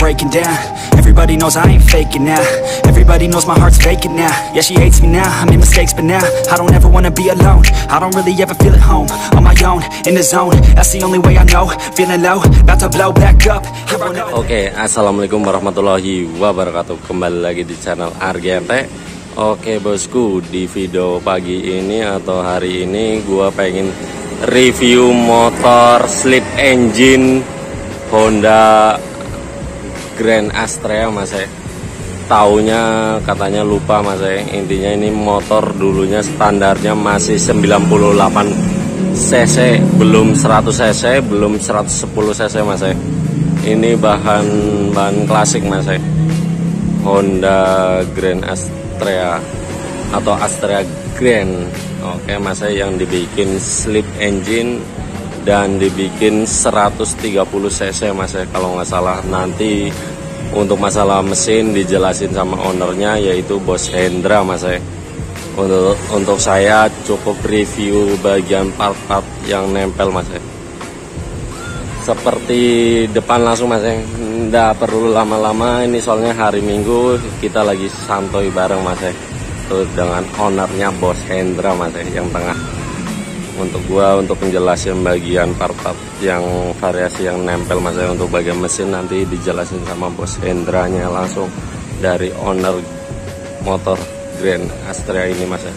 breaking down. Everybody knows I ain't faking now. Everybody knows my heart's vacant now. Yeah, she hates me now, I made mistakes but now I don't ever wanna be alone. I don't really ever feel at home. On my own, in the zone. That's the only way I know. Feeling low, about to blow back up. Oke, assalamualaikum warahmatullahi wabarakatuh. Kembali lagi di channel Argente. Oke bosku, di video pagi ini atau hari ini gua pengen review motor slip engine Honda Grand Astrea mas ya. Taunya katanya lupa mas ya. Intinya ini motor dulunya standarnya masih 98 cc, belum 100 cc, belum 110 cc mas ya ini bahan bahan klasik mas ya Honda Grand Astrea atau Astrea Grand oke mas ya yang dibikin slip engine dan dibikin 130 cc mas ya kalau nggak salah. Nanti untuk masalah mesin dijelasin sama ownernya yaitu bos Hendra mas ya. Untuk untuk saya cukup review bagian part-part yang nempel mas ya. Seperti depan langsung mas ya. Nggak perlu lama-lama ini soalnya hari minggu kita lagi santuy bareng mas ya dengan ownernya bos Hendra mas ya yang tengah untuk gua untuk penjelasan bagian part-part yang variasi yang nempel mas ya untuk bagian mesin nanti dijelasin sama bos Hendra-nya langsung dari owner motor Grand Astrea ini mas ya.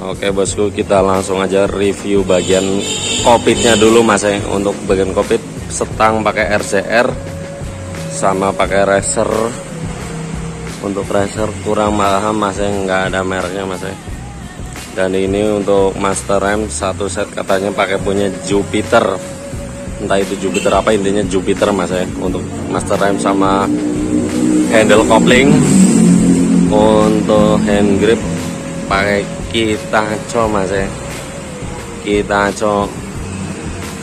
Oke bosku kita langsung aja review bagian kopitnya dulu mas ya. Untuk bagian kopit setang pakai RCR Sama pakai racer. Untuk racer kurang paham mas ya. Nggak ada mereknya mas ya Dan ini untuk master rem satu set katanya pakai punya Jupiter. Entah itu Jupiter apa intinya Jupiter mas ya. Untuk master rem sama handle coupling Untuk hand grip pakai kita coba mas ya. Kita coba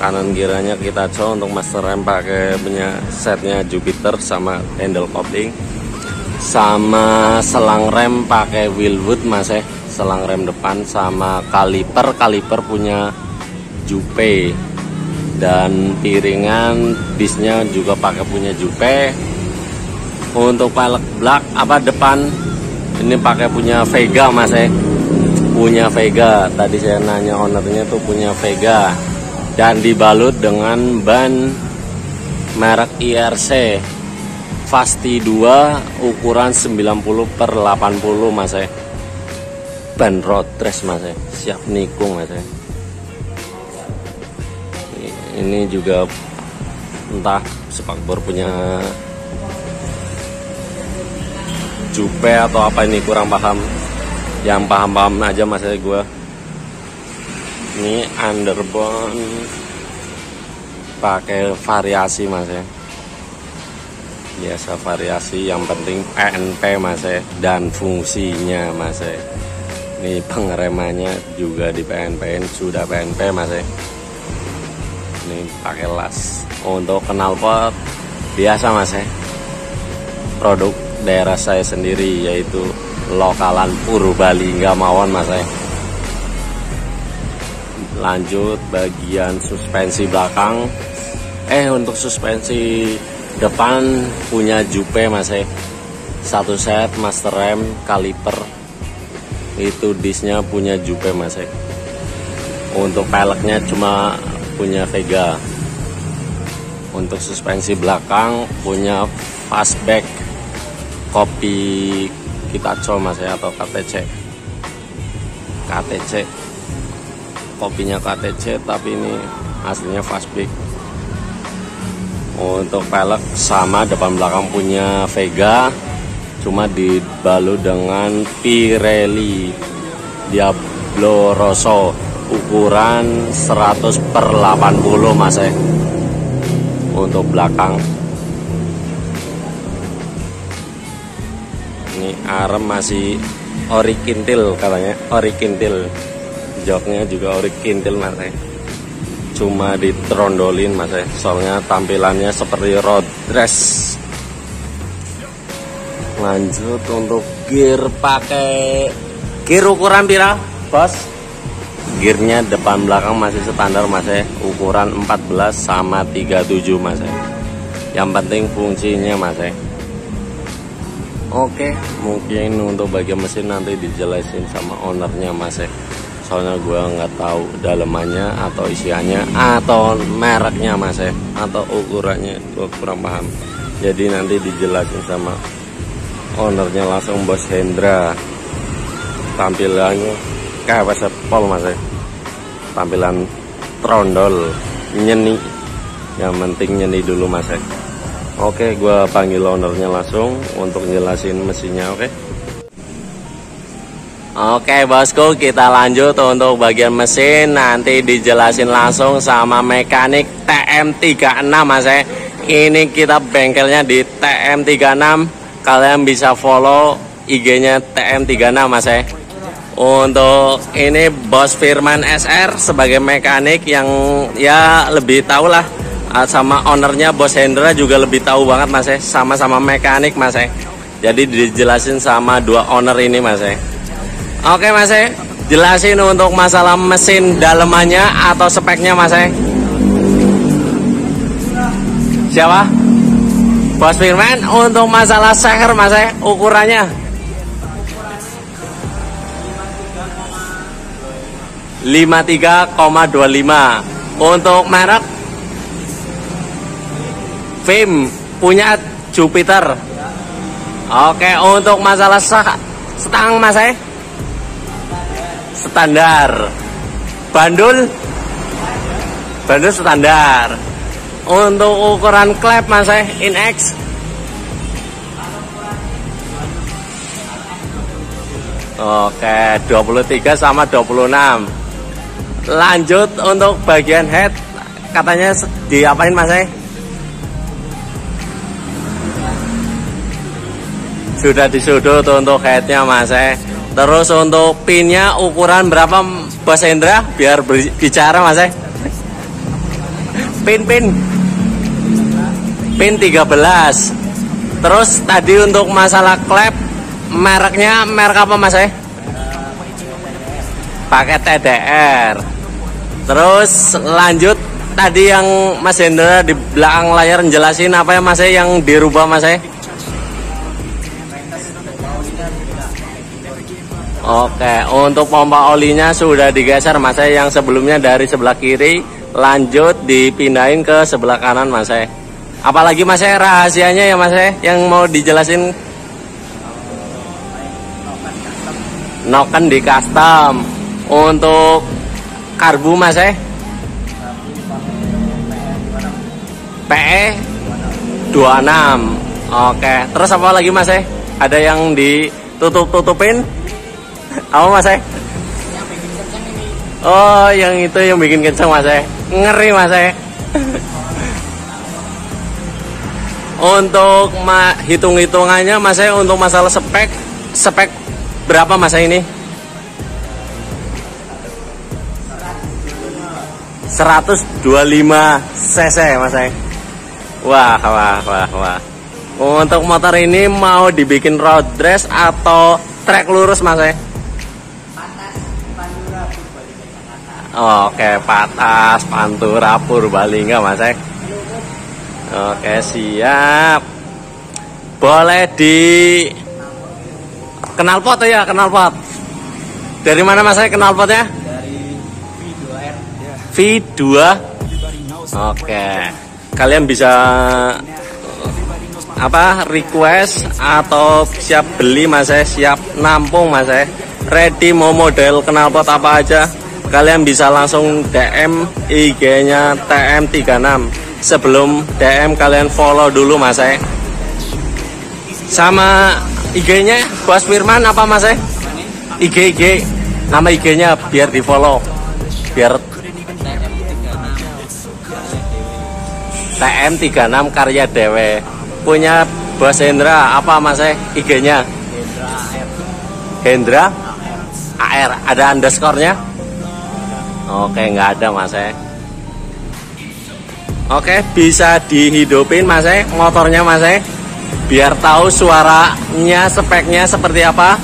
kanan kiranya kita coba untuk master rem pakai punya setnya Jupiter sama handle coupling sama selang rem pakai wheelwood mas ya selang rem depan sama kaliper. Kaliper punya Jupe dan piringan bisnya juga pakai punya Jupe. Untuk pelek belak apa depan ini pakai punya Vega mas ya punya Vega. Tadi saya nanya ownernya tuh punya Vega. Dan dibalut dengan ban merek IRC Fasti 2 ukuran 90 per 80 mas ya ban race mas ya. Siap nikung mas ya. Ini juga entah spakbor punya Jupe atau apa ini kurang paham. Yang paham-paham aja mas ya gue ini underbone pakai variasi mas ya. Biasa variasi yang penting PNP mas ya dan fungsinya mas ya ini pengeremannya juga di PNP sudah PNP mas ya ini pakai las. Untuk knalpot biasa mas ya produk daerah saya sendiri yaitu lokalan Purbalingga mawon mas ya lanjut bagian suspensi belakang. Eh untuk suspensi depan punya Jupe mas ya satu set master rem kaliper itu disnya punya Jupe mas ya untuk peleknya cuma punya Vega. Untuk suspensi belakang punya fastback kopi kita coba mas ya atau KTC KTC kopinya KTC tapi ini aslinya fastback. Untuk pelek sama depan belakang punya Vega cuma dibalut dengan Pirelli. Diablo Rosso ukuran 100 per 80 mas ya untuk belakang. Ini arem masih ori kintil katanya. Ori kintil joknya juga ori kintil mas ya cuma ditrondolin mas ya soalnya tampilannya seperti road dress lanjut untuk gear pakai gear ukuran pira? Bos. Gearnya depan belakang masih standar mas ya ukuran 14 sama 37 mas ya yang penting fungsinya mas eh. Oke mungkin untuk bagian mesin nanti dijelasin sama ownernya mas eh. Soalnya gue nggak tahu dalemannya atau isiannya atau mereknya mas eh. Atau ukurannya gue kurang paham. Jadi nanti dijelasin sama ownernya langsung bos Hendra. Tampilannya kayak sepol mas eh tampilan trondol nyeni. Yang penting nyeni dulu mas eh oke gue panggil ownernya langsung untuk jelasin mesinnya oke? Oke bosku kita lanjut untuk bagian mesin. Nanti dijelasin langsung sama mekanik TM36 mas eh ini kita bengkelnya di TM36 kalian bisa follow IG-nya TM36 mas eh untuk ini Bos Firman SR sebagai mekanik yang ya lebih tahu lah ah, sama ownernya Bos Hendra juga lebih tahu banget mas eh sama-sama mekanik mas eh jadi dijelasin sama dua owner ini mas eh Oke Mas E, jelasin untuk masalah mesin dalemannya atau speknya Mas E. Siapa? Bos Firman untuk masalah seher Mas E, ukurannya. 53,25 untuk merek Vim punya Jupiter. Oke untuk masalah stang Mas E standar. Bandul? Bandul standar untuk ukuran klep mas eh inex oke 23 sama 26 lanjut untuk bagian head. Katanya diapain mas eh? Sudah disudut untuk headnya mas eh. Terus untuk pinnya ukuran berapa Bos Hendra? Biar bicara Mas eh? Pin pin. Pin 13. Terus tadi untuk masalah klep mereknya merek apa Mas eh? Pakai TDR. Terus lanjut tadi yang Mas Hendra di belakang layar jelasin apa ya Mas eh yang dirubah Mas eh? Oke, untuk pompa olinya sudah digeser Mas eh, yang sebelumnya dari sebelah kiri lanjut dipindahin ke sebelah kanan Mas eh. Apalagi Mas eh, rahasianya ya Mas eh, yang mau dijelasin noken di custom untuk karbu Mas eh. PE 26. Oke, terus apa lagi Mas eh? Ada yang ditutup-tutupin? Apa mas eh? Oh yang itu yang bikin kencang mas eh Ngeri mas eh Untuk ma hitung-hitungannya mas eh untuk masalah spek Spek berapa mas ini? 125 cc mas eh Wah wah wah wah Untuk motor ini mau dibikin road dress atau trek lurus mas eh Oke, Patas, Pantura, Purbalingga, Mas Ek. Oke, siap. Boleh di kenal pot ya, kenal pot. Dari mana Mas Ek kenal potnya? Dari V2R. V2. Oke. Kalian bisa apa request atau siap beli Mas Ek, siap nampung Mas Ek. Ready mau model kenal pot apa aja kalian bisa langsung DM IG-nya TM36 sebelum DM kalian follow dulu mas eh. Sama IG-nya Bos Firman apa mas eh? IG IG nama IG-nya biar di follow biar TM36 karya dewe. Punya Bos Hendra apa mas eh IG-nya Hendra AR ada underscore-nya? Oke, nggak ada mas eh. Oke, bisa dihidupin mas eh, motornya mas eh. Biar tahu suaranya, speknya seperti apa.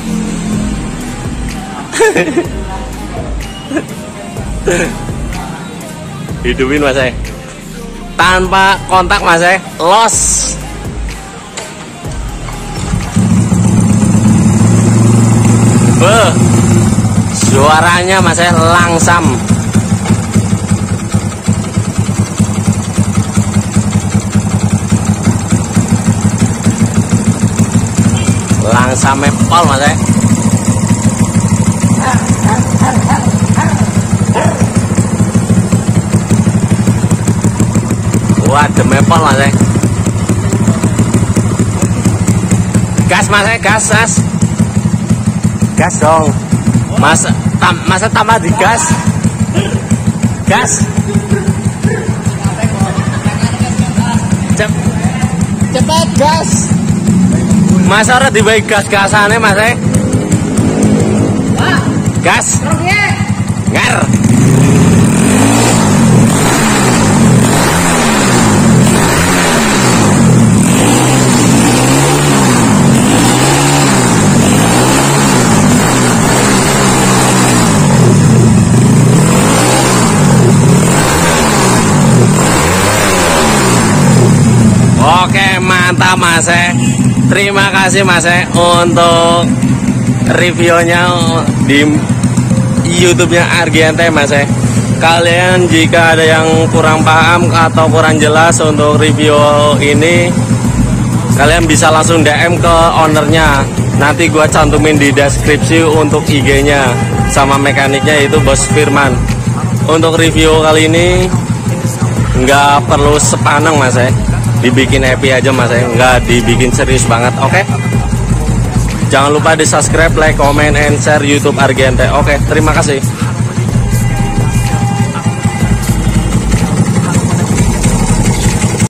Hidupin mas eh. tanpa kontak mas eh los Beuh, suaranya mas eh langsam langsam mepol mas eh Wah, demepol mas eh. Gas mas eh, gas, gas. Gas dong. Mas, tam, masa tambah di gas. Gas. Cep, cepat gas. Masa ora dibaik gas gasane mas eh. Gas. Ngar. Oke mantap mas eh. Terima kasih mas eh untuk reviewnya di YouTube-nya Argente mas eh. Kalian jika ada yang kurang paham atau kurang jelas untuk review ini Kalian bisa langsung DM ke ownernya Nanti gua cantumin di deskripsi untuk IG-nya Sama mekaniknya itu Bos Firman Untuk review kali ini nggak perlu sepaneng mas eh dibikin happy aja mas. Eh nggak dibikin serius banget oke? Jangan lupa di subscribe like comment and share youtube Argente oke? Terima kasih